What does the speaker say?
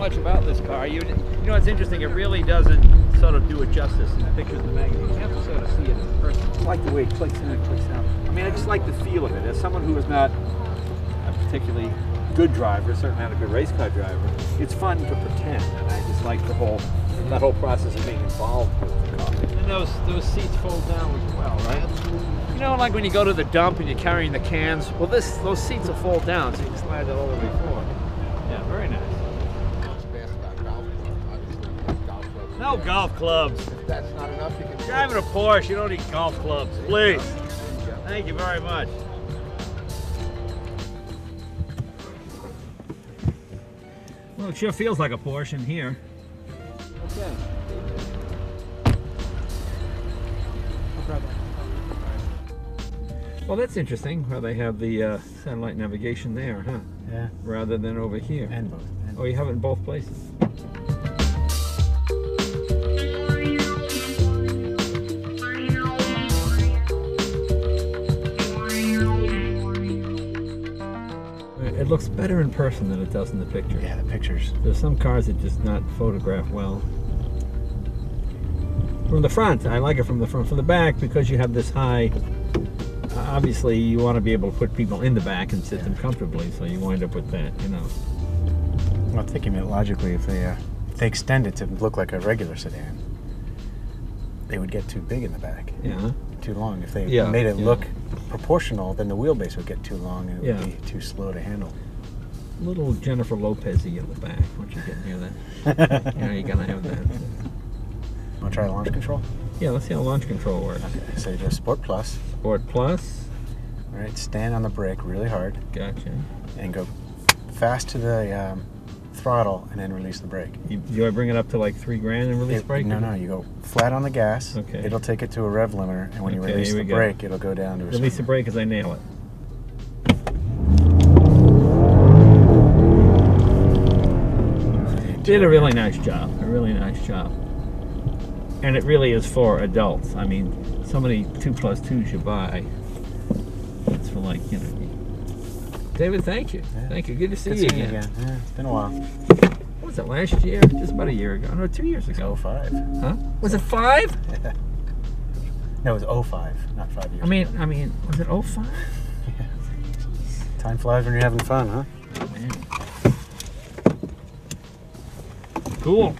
much about this car. You, you know, it's interesting. It really doesn't sort of do it justice in the pictures in the magazine. You have to sort of see it in person. I like the way it clicks in and clicks out. I mean, I just like the feel of it. As someone who is not a particularly good driver, certainly not a good race car driver, it's fun to pretend, and I just like the whole that whole process of being involved with the car. And those those seats fold down as well, right? You know, like when you go to the dump and you're carrying the cans. Well, this those seats will fold down, so you can slide that all the way forward. Yeah, very nice. No golf clubs. If that's not enough, you can Driving a Porsche, you don't need golf clubs, please. Thank you very much. Well, it sure feels like a Porsche in here. Okay. Well, that's interesting how they have the uh, satellite navigation there, huh? Yeah. Rather than over here. And both. And Oh, you have it in both places. It looks better in person than it does in the picture. Yeah, the pictures. There's some cars that just not photograph well. From the front, I like it from the front. From the back, because you have this high. uh, Obviously, you want to be able to put people in the back and sit them comfortably, so you wind up with that, you know. Well, thinking it logically, if they uh, if they extend it to look like a regular sedan, they would get too big in the back, Yeah. too long. If they Yeah, made it yeah. look proportional, then the wheelbase would get too long and it Yeah. would be too slow to handle. Little Jennifer Lopez-y in the back once you get near that. you know, you're gonna have that. Want to try launch control? Yeah, let's see how launch control works. Okay, so you do Sport Plus. Sport Plus. All right, stand on the brake really hard Gotcha. and go fast to the um, throttle and then release the brake. You, do I bring it up to like three grand and release It- brake? No, no, you go flat on the gas. Okay. It'll take it to a rev limiter, and when you Okay, release the we go. brake, it'll go down to a Release the brake as I nail it. Did a really nice job. A really nice job. And it really is for adults. I mean, so many two plus twos you buy. It's for like, you know. David, thank you. Yeah. Thank you. Good to see Good you seeing again. Yeah, it's been a while. What was it, last year? Just about a year ago. No, two years ago. It's 05. Huh? Was it five? No, it was 05, not five years. I mean, I mean, was it 05? Time flies when you're having fun, huh? Man. Cool.